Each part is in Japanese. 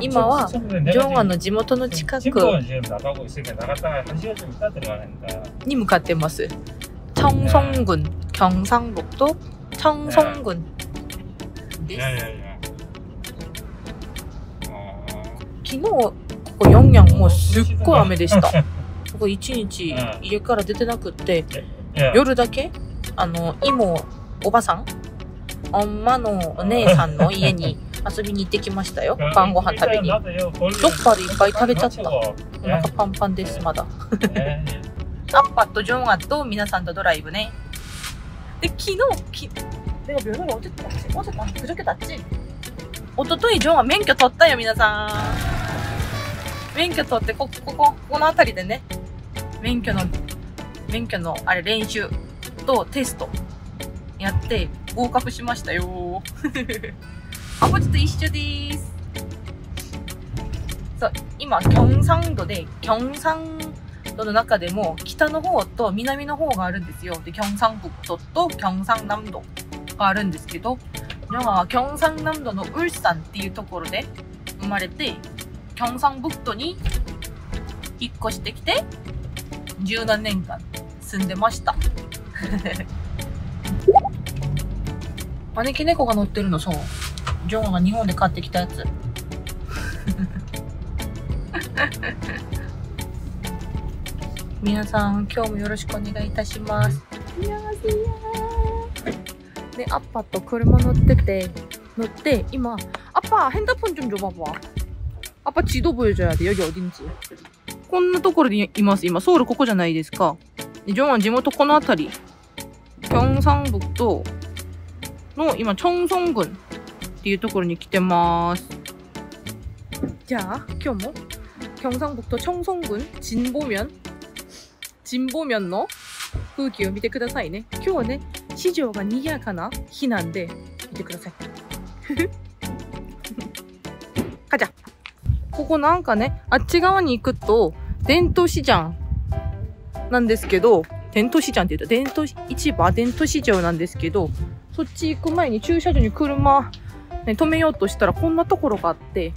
今はジョンアの地元の近く 친구가 지금 나가고 있으니까 나갔다가 한 시간 좀 있다 들어가는다. に向かってます청송군 경상북도 청송군 です 야야야. 어. 昨日ここヨンヤンもうすっごい雨でしたここ一日うん家から出てなくって 야. 夜だけあの妹おばさん엄마のお姉さんの家に 遊びに行ってきましたよ 야, 晩ご飯食べ 일단 に 나도 이거 볼일 どっかでいっぱい食べちゃった 마치고. お腹パンパンですまだ 예. アッパとジョンアと皆さんとドライブねで昨日き내가면허를어제땄지어제아그저께땄지一昨日ジョンは免許取ったよ皆さん免許取ってここここの辺りでね免許の免許のあれ練習とテストやって合格しましたよ アポジと一緒です。そう、今、京山道で、京山道の中でも、北の方と南の方があるんですよ。で、京山北道と京山南道があるんですけど、今は京山南道のウルサンっていうところで生まれて、京山北道に引っ越してきて、十何年間住んでました。招き猫が乗ってるのそう。ジョンが日本で買ってきたやつ。皆さん今日もよろしくお願いいたします。で、アッパと車乗ってて、乗って、今、アッパ、핸드폰좀줘봐봐。アッパ、지도보여줘야돼여기어딘지。こんなところにいます。今、ソウルここじゃないですか。でジョンは地元この辺り。경상북도の今、チョンソン郡 っていうところに来てます。じゃあ、今日も경상북도 청송군 진보면 진보면の風景を見てくださいね。今日はね、市場が賑やかな日なんで、見てください。かじゃ。ここなんかね、あっち側に行くと、伝統市場なんですけど、伝統市場って言うと、伝統市場、伝統市場なんですけど、そっち行く前に駐車場に車、 ね、止めようとしたらこんなところがあって、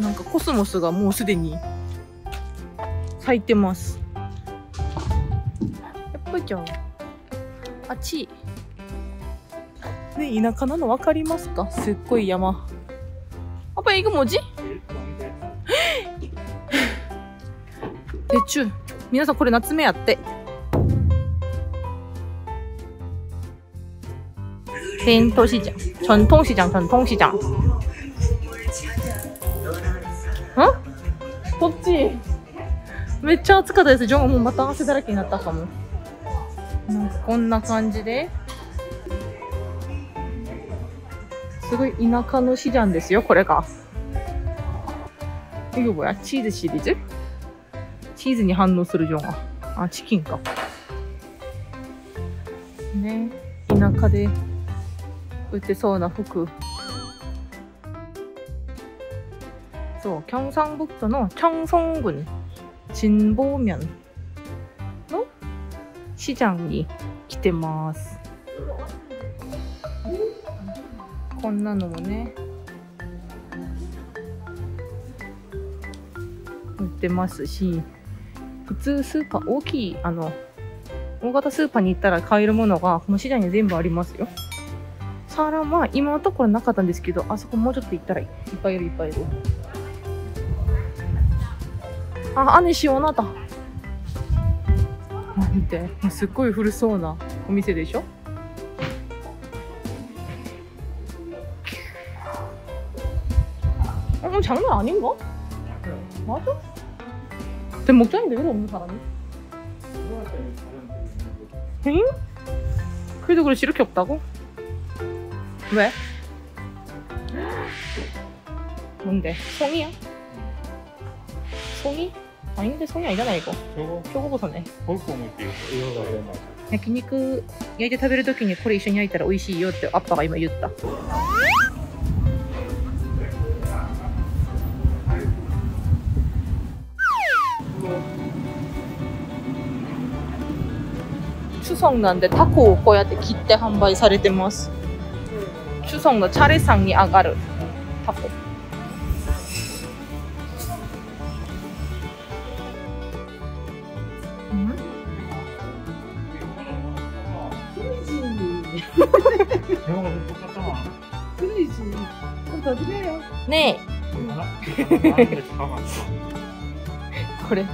なんかコスモスがもうすでに咲いてます。やっぱりじゃん。あっち。ね、田舎なの分かりますか？すっごい山。あっぱいく文字？でちゅ。皆さんこれ夏目やって。 伝統市場。传統市場、传統市場。んこっち。めっちゃ暑かったです。ジョンはもうまた汗だらけになったかも。なんかこんな感じで。すごい田舎の市場ですよ、これが。이거뭐야チーズシリーズチーズに反応するジョンは。あ、チキンか。ね。田舎で 売ってそうな服。そう、경상북도の청송군 진보면の市場に来てます。こんなのもね、売ってますし、普通スーパー、大きい、あの、大型スーパーに行ったら買えるものが、この市場に全部ありますよ。 サーランは今のところなかったんですけど、あそこもうちょっと行ったらいっぱいいるいっぱいいる。あ、姉しようなと。見て、すっごい古そうなお店でしょ어, 장난 아닌가? 맞아? 쟤 목장인데 왜 없는 사람이? 응? 그래도 그래 이렇게 없다고? 왜? 뭔데? 송이야? 송이? 아닌데 송이 아니잖아 이거 저거 표고버섯네 볼거물 띄고 이거가 왜 맞아? 焼肉焼いて食べるときにこれ一緒に焼いたら美味しいよってアッパが今言った추석なんでタコをこうやって切って販売されてます 추석のチャレさんに上がる 타코. 음? 배우가 좀 똑같잖아. 그러지. 그럼 더 드려요. 네. 하나? 하는데 잠깐만. これ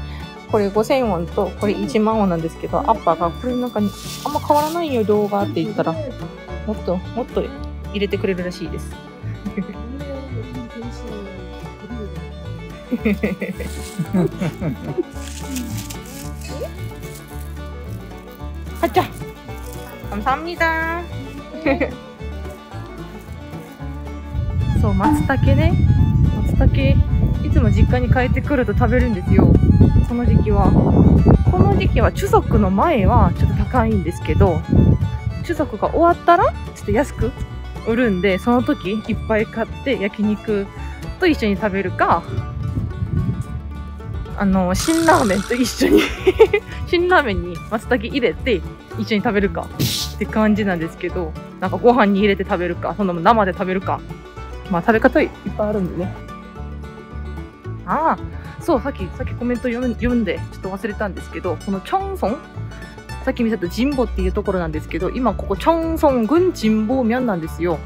これ5000ウォンとこれ1万ウォンなんですけどアッパーがこれなんかあんま変わらないよ動画って言ったらもっともっと 入れてくれるらしいですはっちゃ감사합니다そう松茸ね松茸いつも実家に帰ってくると食べるんですよこの時期はこの時期は中足の前はちょっと高いんですけど中足が終わったらちょっと安く 売るんでその時いっぱい買って焼肉と一緒に食べるかあの辛ラーメンと一緒に 辛ラーメンに松茸入れて一緒に食べるかって感じなんですけどなんかご飯に入れて食べるかそのまま生で食べるかまあ食べ方いっぱいあるんでね。ああそうさっきさっきコメント読んでちょっと忘れたんですけどこのチョンソンさっき見せた神保っていうところなんですけど今ここチョンソン郡神保面なんですよ。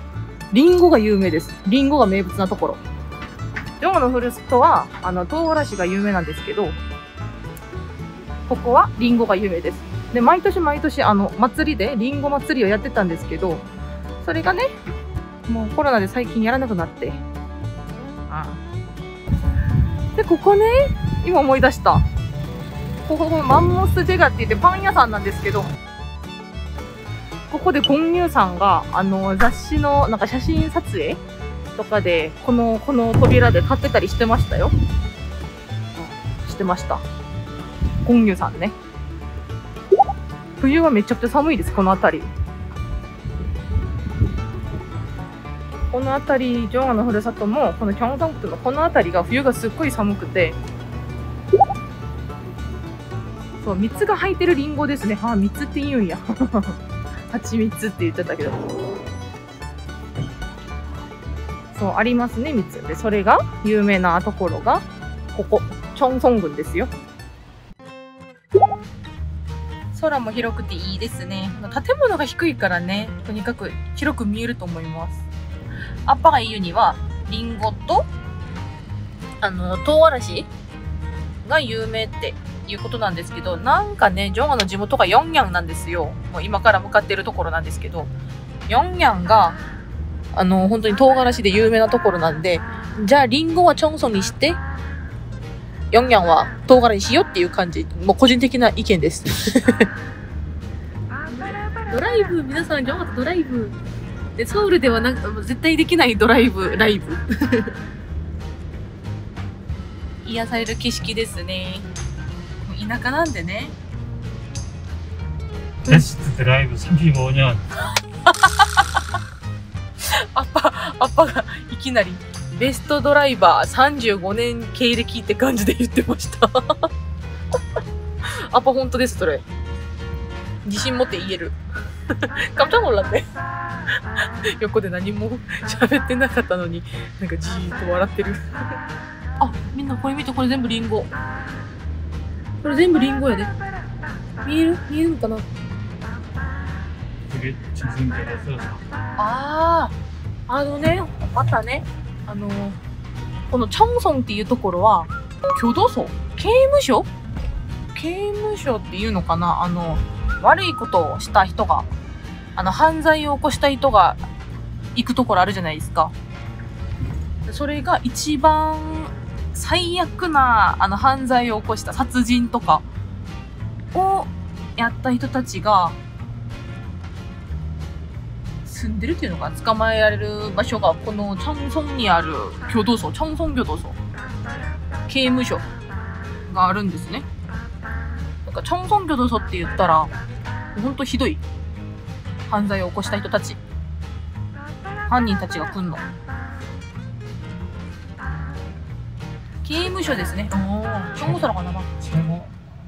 リンゴが有名です。リンゴが名物なところ。ジョンのフルストはあの唐辛子が有名なんですけどここはリンゴが有名です。で毎年毎年あの祭りでリンゴ祭りをやってたんですけどそれがねもうコロナで最近やらなくなって。ああ。でここね今思い出した。ここマンモスジェガって言ってパン屋さんなんですけどここでゴンニューさんがあの雑誌のなんか写真撮影とかでこのこの扉で立ってたりしてましたよ、してました。ゴンニューさんね。冬はめちゃくちゃ寒いですこの辺り。この辺りジョアのふるさともこのキョンソンプのこの辺りが冬がすっごい寒くてそう蜜が入ってるリンゴですね。あ蜜って言うんや。蜂蜜って言っちゃったけど。そうありますね蜜でそれが有名なところがここ。チョンソン郡ですよ。空も広くていいですね。建物が低いからねとにかく広く見えると思います。アッパが言うにはリンゴとあの唐辛子が有名っていうことなんですけどなんかねジョンアの地元がヨンヤンなんですよ。もう今から向かってるところなんですけどヨンヤンがあの本当に唐辛子で有名なところなんでじゃあリンゴはチョンソンにしてヨンヤンは唐辛子にしようっていう感じ。もう個人的な意見です。ドライブ皆さんジョンアとドライブ。でソウルではなんか絶対できないドライブライブ。癒される景色ですね。田舎なんでね。レスってライブ35に アッパアッパがいきなりベストドライバー35年経歴って感じで言ってました。アッパ本当ですそれ。自信持って言える。カムチャモラって 横で何も喋ってなかったのになんかじーっと笑ってる。あみんなこれ見てこれ全部リンゴ。これ全部リンゴやで、見える？見えるのかな？あああのねまたねあのこのチョンソンっていうところは挙動層？刑務所？刑務所っていうのかな？あの悪いことをした人があの犯罪を起こした人が行くところあるじゃないですか。それが一番最悪なあの犯罪を起こした殺人とかをやった人たちが住んでるっていうのか捕まえられる場所がこのチャンソンにある共同層チャンソン共同層刑務所があるんですねなんかチャンソン共同層って言ったらほんとひどい犯罪を起こした人たち犯人たちが来んの。刑務所ですねおー中国사람가な 최고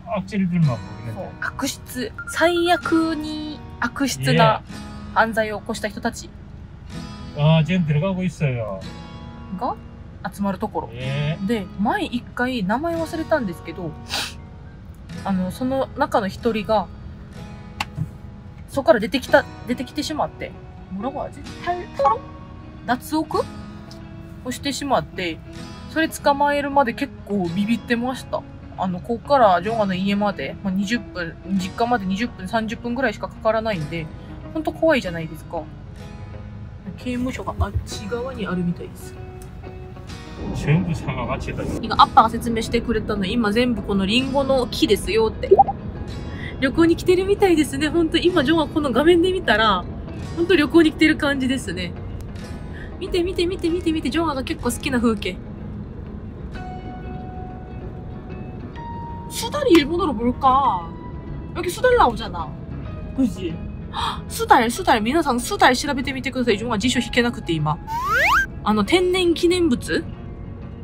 악질들만 보이는 そう悪質最悪に悪質な犯罪を起こした人たち 아 지금 들어가고 있어요 が集まるところ。えで、前一回名前忘れたんですけど、あの、その中の一人が、そこから出てきた、出てきてしまって、뭐라고하지탈 탈옥脱獄をしてしまって、 それ捕まえるまで結構ビビってました。あの、こっからジョガの家まで、まあ、20分、実家まで20分、30分ぐらいしかかからないんで、ほんと怖いじゃないですか。刑務所があっち側にあるみたいです。全部が違。今、アッパが説明してくれたの、今全部このリンゴの木ですよって。旅行に来てるみたいですね。ほんと、今、ジョンはこの画面で見たら、ほんと旅行に来てる感じですね。見て見て見て見て見て、ジョンが結構好きな風景。 일본어로 뭘까? 여기 수달 나오잖아. 그지? 수달, 수달. 皆さん 수달 調べてみてください. 종아 지쇼 引けなくて今.あの、天然記念物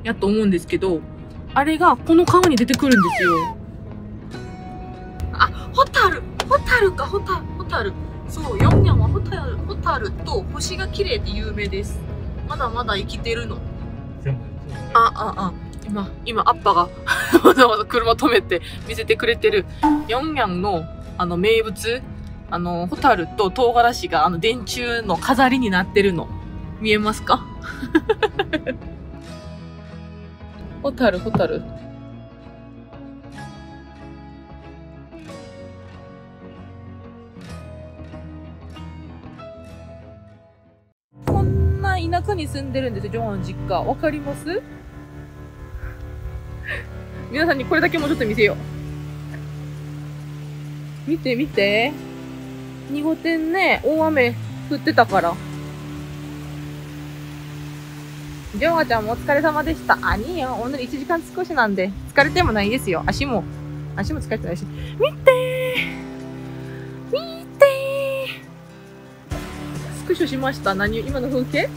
やと思うんですけど、あれがこの川に出てくるんですよ。あ、ホタルホタルか、ホタル、ホタル。そう、ヨンニャンはホタル、ホタルと星が綺麗で有名です。まだまだ生きてるの。 전부 あ、あ、あ、 今、今、アッパがわざわざ車止めて見せてくれてる、ヨンニャンの、あの、名物、あの、ホタルと唐辛子が、あの、電柱の飾りになってるの。見えますか？ホタル、ホタル。こんな田舎に住んでるんですよ、ジョンの実家。わかります？皆さんにこれだけもうちょっと見せよう。見て見て。濁てんね。大雨降ってたから。ジョアちゃんもお疲れ様でした。あ、いいよ。오늘1時間少しなんで。疲れてもないですよ。足も、足も疲れてないし。見てー見てースクショしました。何今の風景？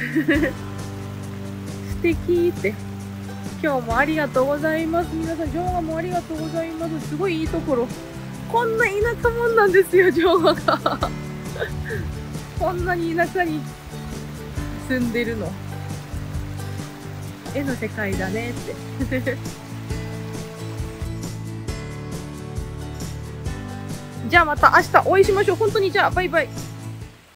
素敵って。今日もありがとうございます。皆さん、ジョーガもありがとうございます。すごいいいところ。こんな田舎もんなんですよ、ジョーガが。こんなに田舎に住んでるの。絵の世界だねって。じゃあまた明日お会いしましょう。本当にじゃあ、バイバイ。